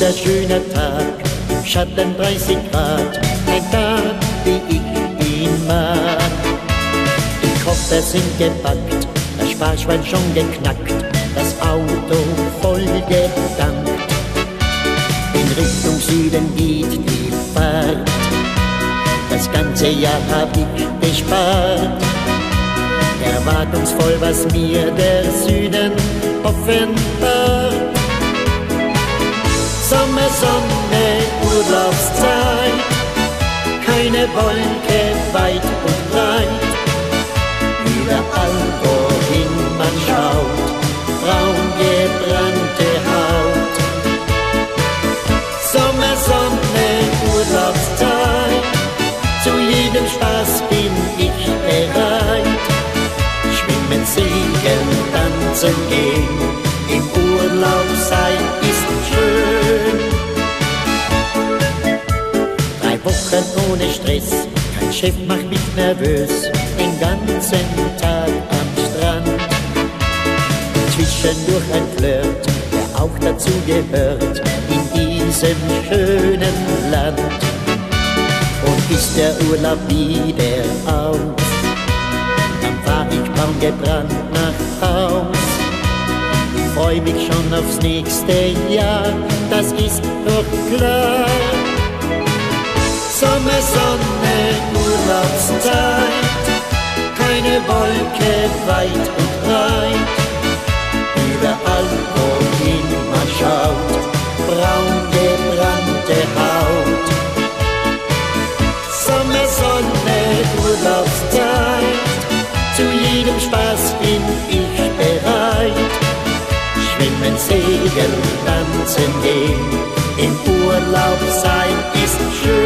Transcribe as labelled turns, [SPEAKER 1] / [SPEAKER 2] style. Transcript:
[SPEAKER 1] wunderschöner Tag, im Schatten 30 Grad, ein Tag, wie ich ihn mag. Die Koffer sind gepackt, das Sparschwein schon geknackt, das Auto voll gedankt. In Richtung Süden geht die Fahrt, das ganze Jahr hab ich gespart. Erwartungsvoll, was mir der Süden offenbart. Keine Wolke weit und breit. Überall, wohin man schaut, braun gebrannte Haut. Sommer, Sonne, Urlaubszeit, zu jedem Spaß bin ich bereit. Schwimmen, segeln, tanzen gehen, im Urlaub sein ist schön. Wochen ohne Stress, kein Chef macht mich nervös, den ganzen Tag am Strand. Zwischendurch ein Flirt, der auch dazu gehört, in diesem schönen Land. Und ist der Urlaub wieder aus, dann fahr ich braun gebrannt nach Haus. Freu mich schon aufs nächste Jahr, das ist doch klar. Sommer, Sonne, Urlaubszeit, keine Wolke weit und breit. Überall, wohin man schaut, braun gebrannte Haut. Sommer, Sonne, Urlaubszeit, zu jedem Spaß bin ich bereit. Schwimmen, segeln, tanzen gehen, im Urlaub sein ist schön.